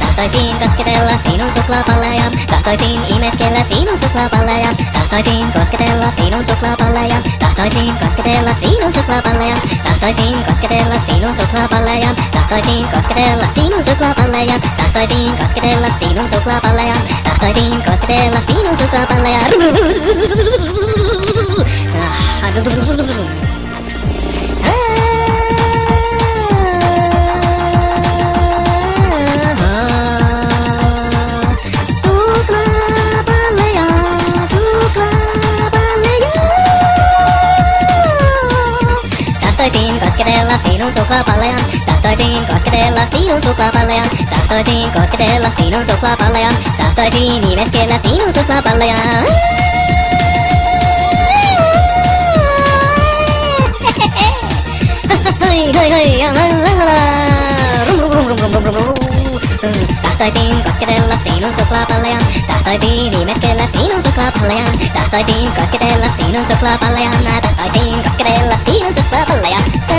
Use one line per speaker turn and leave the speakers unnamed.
Tahtoisin kosketella sinun suklaapalleja, tahtoisin imeskellä sinun suklaapalleja, tahtoisin kosketella sinun suklaapalleja, tahtoisin kosketella sinun suklaapalleja, tahtoisin kosketella sinun suklaapalleja, tahtoisin kosketella sinun suklaapalleja, tahtoisin kosketella sinun suklaapalleja, tahtoisin kosketella sinun suklaapalleja. Tahtoisin kosketella sinun suklaapalleja, tahtoisin kosketella sinun suklaapalleja, tahtoisin kosketella sinun suklaapalleja, tahtoisin imeskellä sinun suklaapalleja. Hoi hoi hoi la la la. Rum rum rum rum rum rum rum Tahtoisin kosketella sinun suklaapalleja, tahtoisin imeskellä sinun suklaapalleja, tahtoisin kosketella sinun suklaapalleja, tahtoisin kosketella sinun suklaapalleja.